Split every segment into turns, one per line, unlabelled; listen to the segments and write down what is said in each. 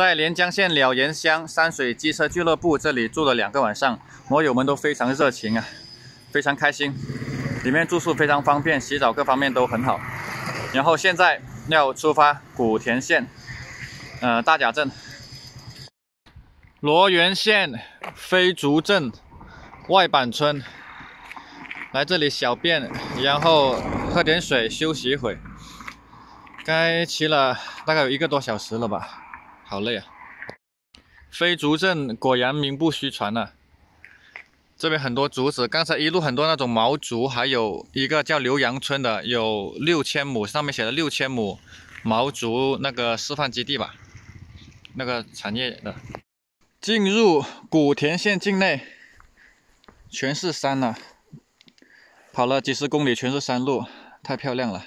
在连江县了岩乡山水机车俱乐部这里住了两个晚上，摩友们都非常热情啊，非常开心。里面住宿非常方便，洗澡各方面都很好。然后现在要出发古田县，呃大甲镇、罗源县飞竹镇外板村，来这里小便，然后喝点水，休息一会。该骑了大概有一个多小时了吧。好累啊！飞竹镇果然名不虚传呐。这边很多竹子，刚才一路很多那种毛竹，还有一个叫浏阳村的，有六千亩，上面写的六千亩毛竹那个示范基地吧，那个产业的。进入古田县境内，全是山呐，跑了几十公里，全是山路，太漂亮了。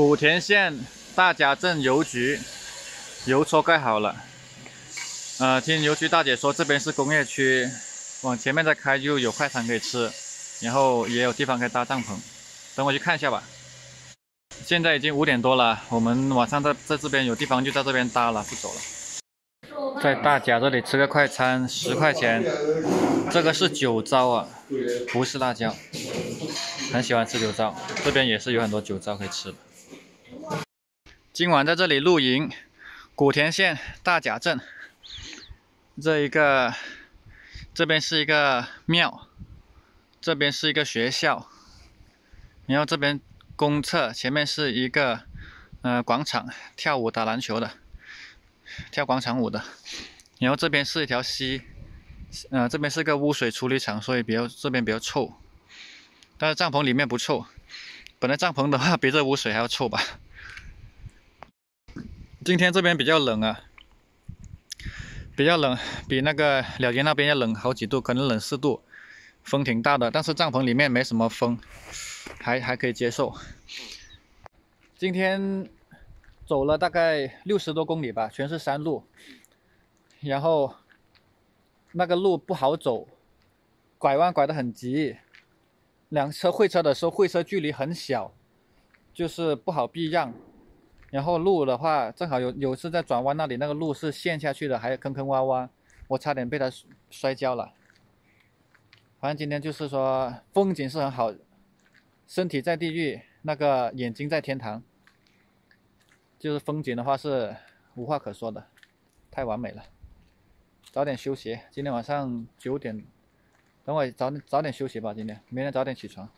古田县大甲镇邮局邮戳盖好了，呃，听邮局大姐说这边是工业区，往前面再开就有快餐可以吃，然后也有地方可以搭帐篷，等我去看一下吧。现在已经五点多了，我们晚上在在这边有地方就在这边搭了，不走了。在大甲这里吃个快餐，十块钱，这个是酒糟啊，不是辣椒，很喜欢吃酒糟，这边也是有很多酒糟可以吃的。今晚在这里露营，古田县大甲镇。这一个，这边是一个庙，这边是一个学校，然后这边公厕前面是一个呃广场，跳舞打篮球的，跳广场舞的。然后这边是一条溪，呃这边是个污水处理厂，所以比较这边比较臭。但是帐篷里面不臭，本来帐篷的话比这污水还要臭吧。今天这边比较冷啊，比较冷，比那个了结那边要冷好几度，可能冷四度，风挺大的，但是帐篷里面没什么风，还还可以接受。今天走了大概六十多公里吧，全是山路，然后那个路不好走，拐弯拐得很急，两车会车的时候会车距离很小，就是不好避让。然后路的话，正好有有次在转弯那里，那个路是陷下去的，还坑坑洼洼，我差点被他摔跤了。反正今天就是说风景是很好，身体在地狱，那个眼睛在天堂。就是风景的话是无话可说的，太完美了。早点休息，今天晚上九点，等我早点早点休息吧。今天明天早点起床。